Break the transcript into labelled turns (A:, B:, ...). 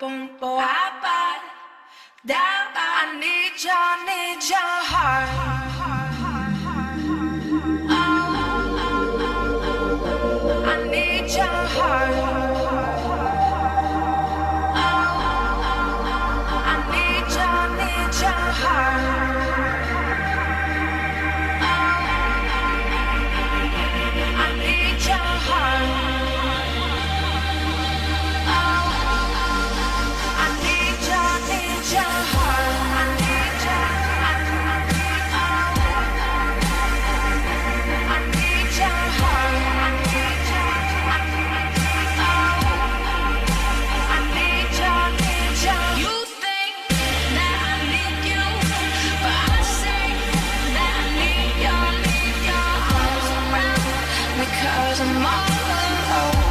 A: boom, boom, I, I need your, need your heart. tomorrow